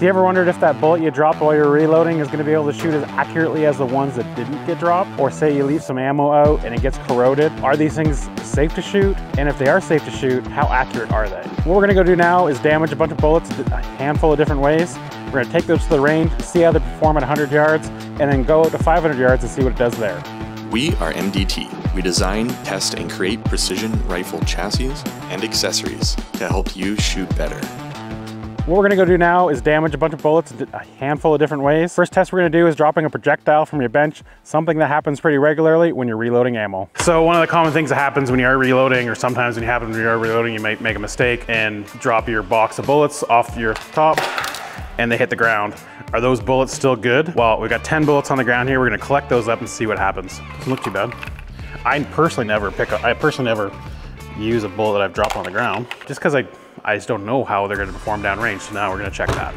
Have you ever wondered if that bullet you dropped while you're reloading is gonna be able to shoot as accurately as the ones that didn't get dropped? Or say you leave some ammo out and it gets corroded? Are these things safe to shoot? And if they are safe to shoot, how accurate are they? What we're gonna go do now is damage a bunch of bullets a handful of different ways. We're gonna take those to the range, see how they perform at 100 yards, and then go out to 500 yards and see what it does there. We are MDT. We design, test, and create precision rifle chassis and accessories to help you shoot better. What we're gonna go do now is damage a bunch of bullets a handful of different ways. First test we're gonna do is dropping a projectile from your bench, something that happens pretty regularly when you're reloading ammo. So one of the common things that happens when you are reloading, or sometimes when you happen when you are reloading, you might make a mistake and drop your box of bullets off your top and they hit the ground. Are those bullets still good? Well, we've got 10 bullets on the ground here. We're gonna collect those up and see what happens. Doesn't look too bad. I personally never pick up, I personally never use a bullet that I've dropped on the ground just because I, I just don't know how they're gonna perform downrange. So now we're gonna check that.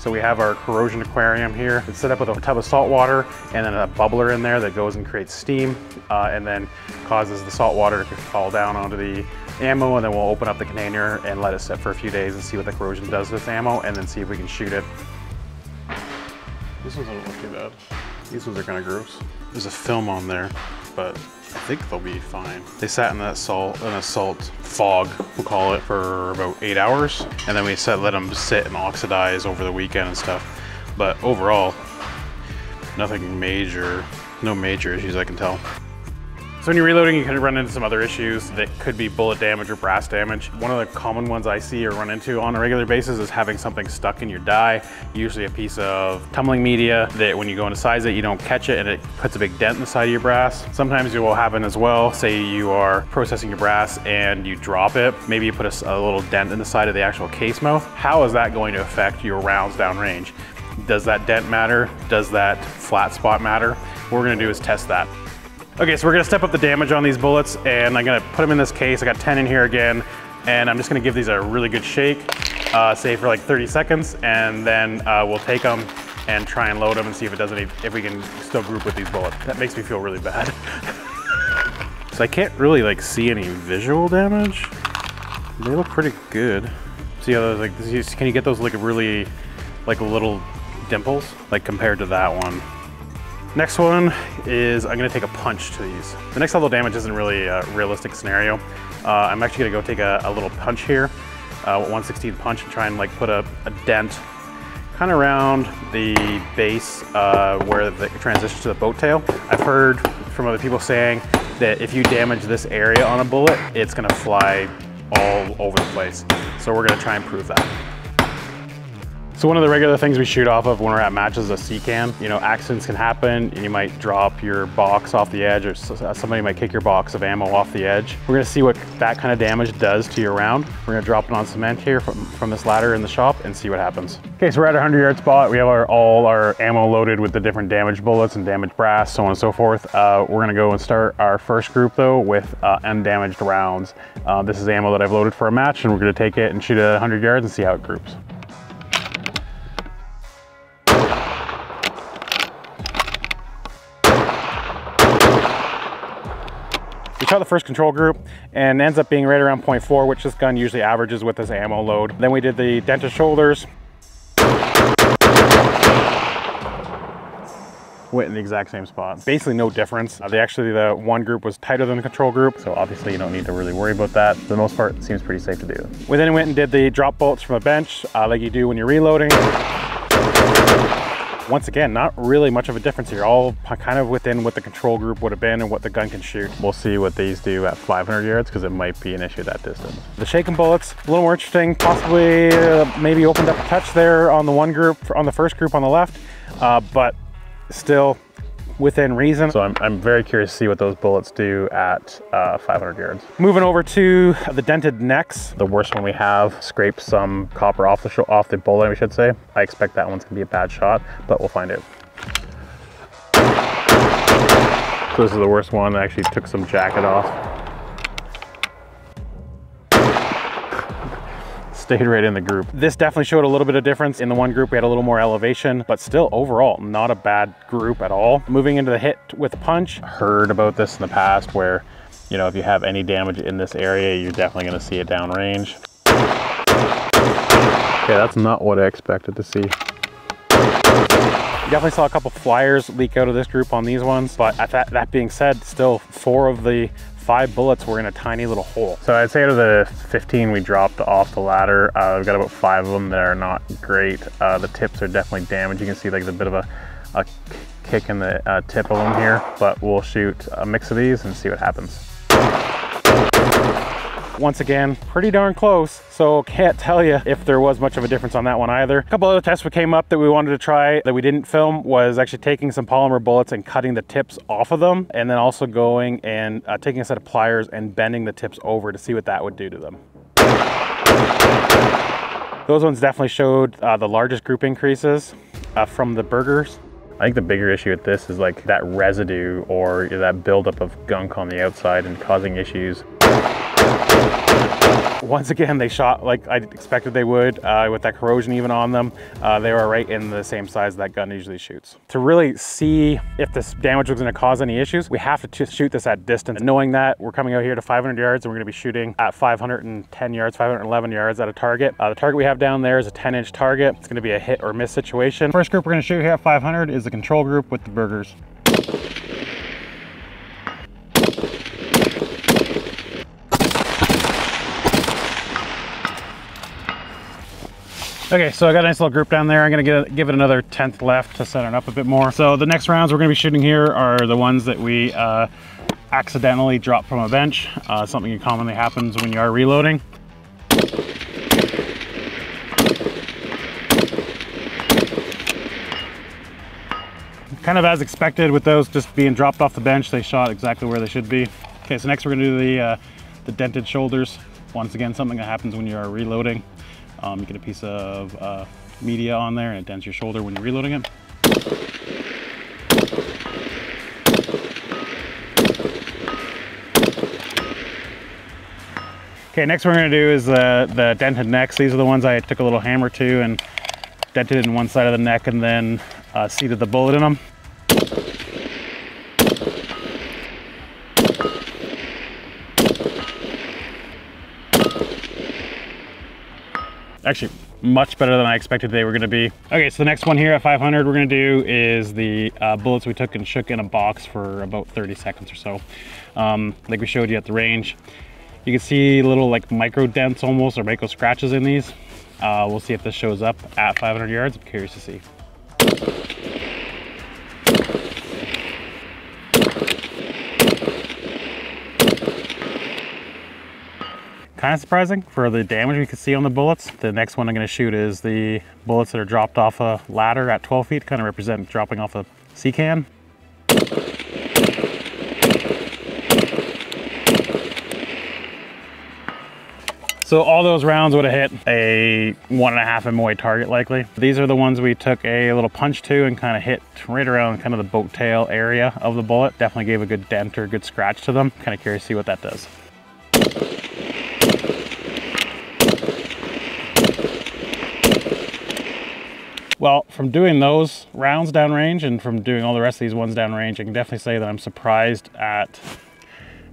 So we have our corrosion aquarium here. It's set up with a tub of salt water and then a bubbler in there that goes and creates steam uh, and then causes the salt water to fall down onto the ammo and then we'll open up the container and let it sit for a few days and see what the corrosion does to this ammo and then see if we can shoot it. This one's don't look too bad. These ones are kind of gross. There's a film on there, but I think they'll be fine. They sat in that salt, in a salt fog, we'll call it, for about eight hours. And then we set, let them sit and oxidize over the weekend and stuff. But overall, nothing major, no major issues I can tell. So when you're reloading, you can run into some other issues that could be bullet damage or brass damage. One of the common ones I see or run into on a regular basis is having something stuck in your die, usually a piece of tumbling media that when you go to size it, you don't catch it and it puts a big dent in the side of your brass. Sometimes it will happen as well, say you are processing your brass and you drop it, maybe you put a, a little dent in the side of the actual case mouth. How is that going to affect your rounds downrange? Does that dent matter? Does that flat spot matter? What we're gonna do is test that. Okay, so we're gonna step up the damage on these bullets and I'm gonna put them in this case. I got 10 in here again, and I'm just gonna give these a really good shake, uh, say for like 30 seconds, and then uh, we'll take them and try and load them and see if it does any, if we can still group with these bullets. That makes me feel really bad. so I can't really like see any visual damage. They look pretty good. See how those like, can you get those like really, like little dimples, like compared to that one? Next one is I'm gonna take a punch to these. The next level damage isn't really a realistic scenario. Uh, I'm actually gonna go take a, a little punch here, uh, 116 punch and try and like put a, a dent kind of around the base uh, where the transitions to the boat tail. I've heard from other people saying that if you damage this area on a bullet, it's gonna fly all over the place. So we're gonna try and prove that. So one of the regular things we shoot off of when we're at matches is a C-can. You know, accidents can happen and you might drop your box off the edge or uh, somebody might kick your box of ammo off the edge. We're gonna see what that kind of damage does to your round. We're gonna drop it on cement here from, from this ladder in the shop and see what happens. Okay, so we're at our 100 yard spot. We have our, all our ammo loaded with the different damaged bullets and damaged brass, so on and so forth. Uh, we're gonna go and start our first group though with uh, undamaged rounds. Uh, this is ammo that I've loaded for a match and we're gonna take it and shoot it at 100 yards and see how it groups. Shot the first control group and ends up being right around 0.4, which this gun usually averages with this ammo load. Then we did the dented shoulders. Went in the exact same spot. Basically no difference. Uh, they actually, the one group was tighter than the control group, so obviously you don't need to really worry about that. For the most part, it seems pretty safe to do. We then went and did the drop bolts from a bench, uh, like you do when you're reloading. Once again, not really much of a difference here. All kind of within what the control group would have been and what the gun can shoot. We'll see what these do at 500 yards because it might be an issue at that distance. The shaken bullets, a little more interesting. Possibly uh, maybe opened up a touch there on the one group, on the first group on the left, uh, but still within reason. So I'm, I'm very curious to see what those bullets do at uh, 500 yards. Moving over to the dented necks, the worst one we have, scraped some copper off the off the bullet, we should say. I expect that one's gonna be a bad shot, but we'll find out. So this is the worst one. I actually took some jacket off. Stayed right in the group. This definitely showed a little bit of difference. In the one group, we had a little more elevation, but still overall, not a bad group at all. Moving into the hit with punch, heard about this in the past where, you know, if you have any damage in this area, you're definitely gonna see it downrange. Okay, that's not what I expected to see. Definitely saw a couple flyers leak out of this group on these ones, but that, that being said, still four of the five bullets were in a tiny little hole. So I'd say out of the 15 we dropped off the ladder, uh, we've got about five of them that are not great. Uh, the tips are definitely damaged. You can see like a bit of a, a kick in the uh, tip of them here, but we'll shoot a mix of these and see what happens once again, pretty darn close. So can't tell you if there was much of a difference on that one either. A couple other tests we came up that we wanted to try that we didn't film was actually taking some polymer bullets and cutting the tips off of them. And then also going and uh, taking a set of pliers and bending the tips over to see what that would do to them. Those ones definitely showed uh, the largest group increases uh, from the Bergers. I think the bigger issue with this is like that residue or that buildup of gunk on the outside and causing issues. Once again, they shot like I expected they would uh, with that corrosion even on them. Uh, they were right in the same size that gun usually shoots. To really see if this damage was gonna cause any issues, we have to shoot this at distance. And knowing that we're coming out here to 500 yards and we're gonna be shooting at 510 yards, 511 yards at a target. Uh, the target we have down there is a 10 inch target. It's gonna be a hit or miss situation. First group we're gonna shoot here at 500 is the control group with the Bergers. Okay, so I got a nice little group down there. I'm gonna get, give it another 10th left to set it up a bit more. So the next rounds we're gonna be shooting here are the ones that we uh, accidentally drop from a bench. Uh, something that commonly happens when you are reloading. Kind of as expected with those just being dropped off the bench, they shot exactly where they should be. Okay, so next we're gonna do the, uh, the dented shoulders. Once again, something that happens when you are reloading. Um, you get a piece of uh, media on there and it dents your shoulder when you're reloading it. Okay, next we're gonna do is uh, the dented necks. These are the ones I took a little hammer to and dented in one side of the neck and then uh, seated the bullet in them. Actually much better than I expected they were gonna be. Okay, so the next one here at 500 we're gonna do is the uh, bullets we took and shook in a box for about 30 seconds or so. Um, like we showed you at the range. You can see little like micro dents almost or micro scratches in these. Uh, we'll see if this shows up at 500 yards. I'm curious to see. Kind of surprising for the damage we can see on the bullets. The next one I'm going to shoot is the bullets that are dropped off a ladder at 12 feet, kind of represent dropping off a sea can. So all those rounds would have hit a one and a half MOA target likely. These are the ones we took a little punch to and kind of hit right around kind of the boat tail area of the bullet. Definitely gave a good dent or good scratch to them. Kind of curious to see what that does. Well, from doing those rounds downrange and from doing all the rest of these ones downrange, I can definitely say that I'm surprised at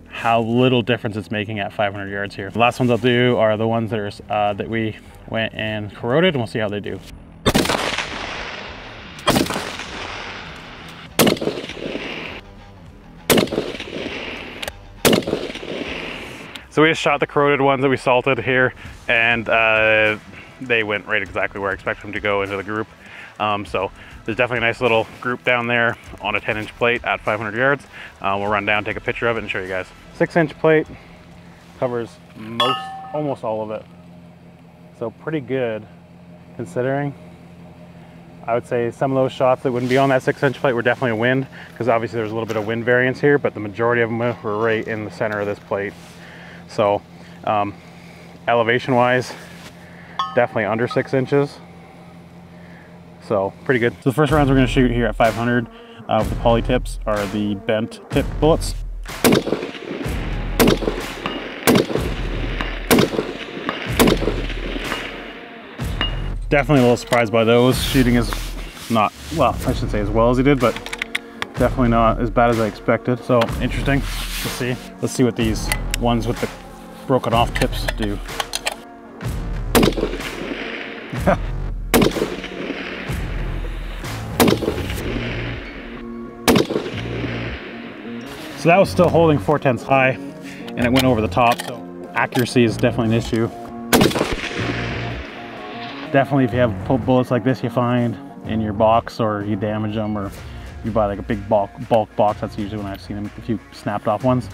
how little difference it's making at 500 yards here. The last ones I'll do are the ones that, are, uh, that we went and corroded and we'll see how they do. So we just shot the corroded ones that we salted here and uh, they went right exactly where I expected them to go into the group. Um, so there's definitely a nice little group down there on a 10 inch plate at 500 yards. Uh, we'll run down, take a picture of it and show you guys. Six inch plate covers most, almost all of it. So pretty good considering. I would say some of those shots that wouldn't be on that six inch plate were definitely a wind because obviously there's a little bit of wind variance here, but the majority of them were right in the center of this plate. So um, elevation wise, definitely under six inches. So pretty good. So the first rounds we're gonna shoot here at 500 uh, with the poly tips are the bent tip bullets. Definitely a little surprised by those. Shooting is not, well, I should say as well as he did, but definitely not as bad as I expected. So interesting let's see. Let's see what these ones with the broken off tips do. So that was still holding four tenths high and it went over the top. So accuracy is definitely an issue. Definitely if you have bullets like this you find in your box or you damage them or you buy like a big bulk, bulk box, that's usually when I've seen them, a few snapped off ones,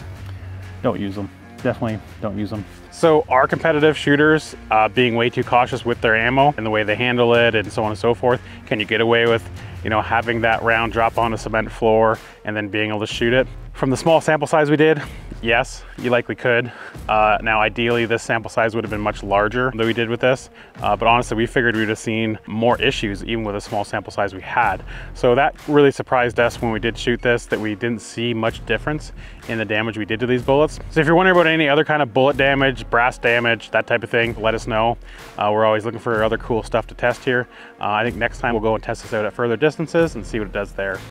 don't use them. Definitely don't use them. So our competitive shooters uh, being way too cautious with their ammo and the way they handle it and so on and so forth, can you get away with, you know, having that round drop on a cement floor and then being able to shoot it? From the small sample size we did, yes, you likely could. Uh, now, ideally, this sample size would have been much larger than we did with this, uh, but honestly, we figured we'd have seen more issues even with a small sample size we had. So that really surprised us when we did shoot this, that we didn't see much difference in the damage we did to these bullets. So if you're wondering about any other kind of bullet damage, brass damage, that type of thing, let us know. Uh, we're always looking for other cool stuff to test here. Uh, I think next time we'll go and test this out at further distances and see what it does there.